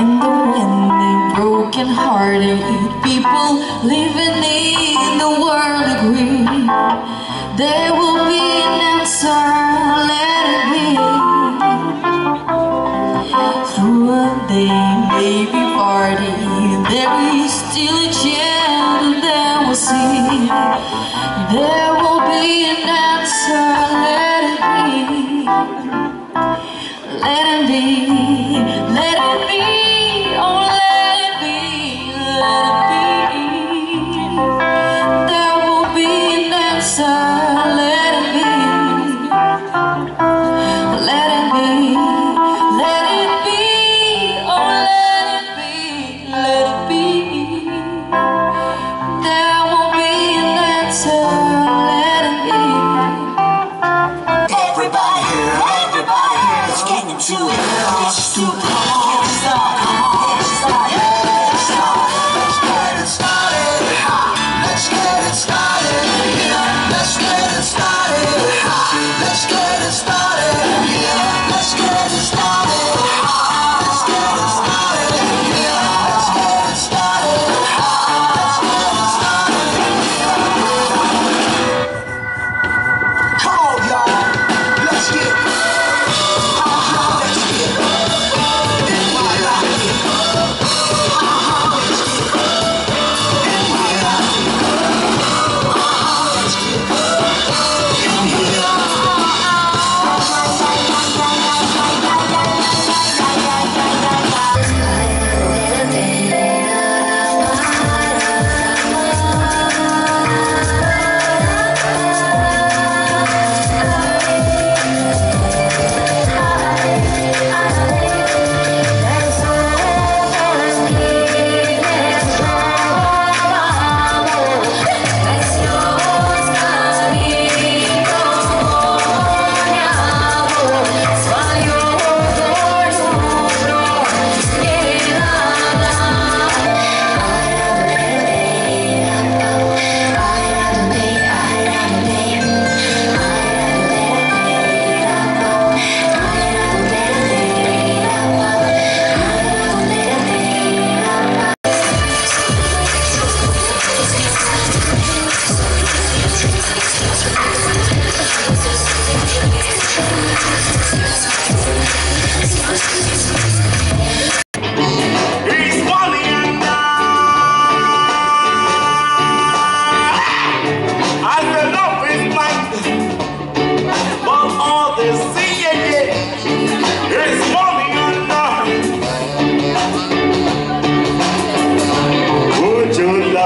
And the windy, broken hearted people living in the world agree there will be an answer, let it be. Through a day, maybe party, there is still a chance that we'll see. There will be an answer, let it be. Let it be, let it be,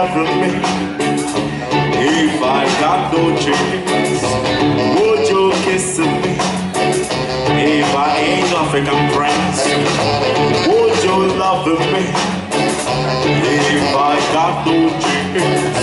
love me if I got no chance? Would you kiss me if I ain't African prince? Would you love me if I got no chance?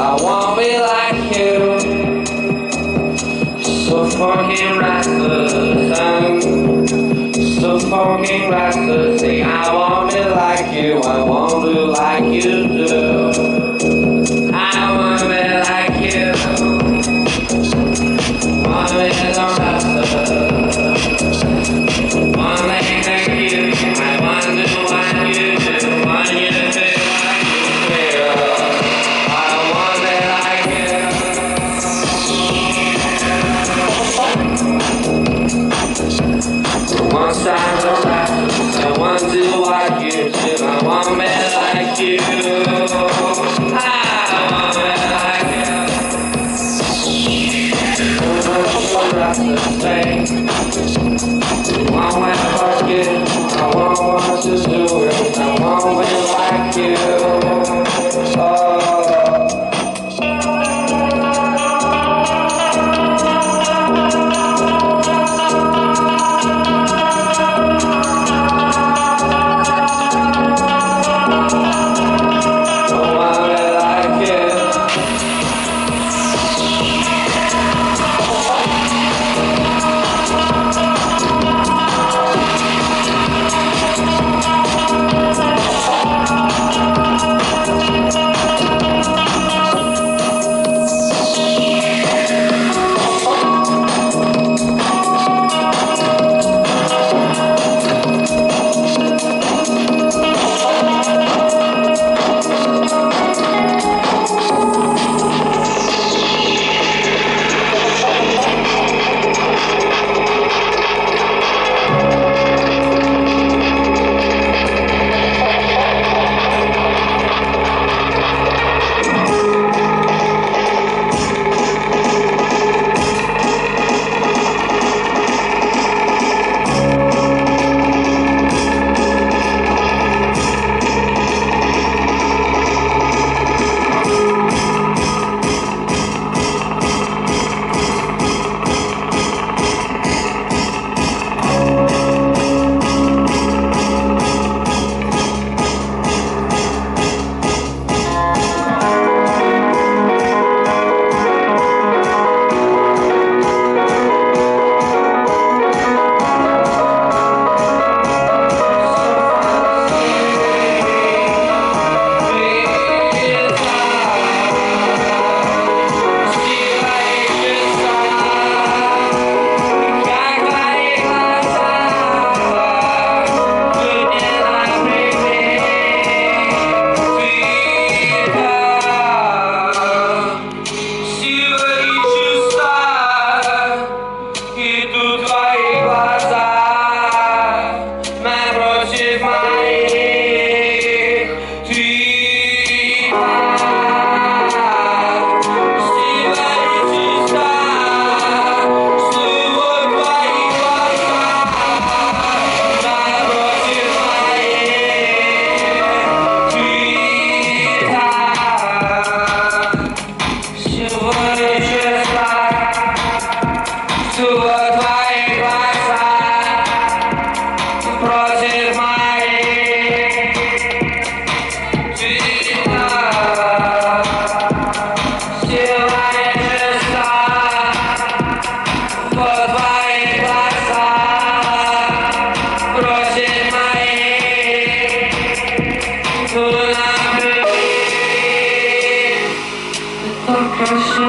I wanna be like you. So fucking reckless, and so fucking reckless. Say I wanna be like you, I wanna do like you do.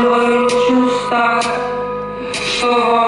way to stop. So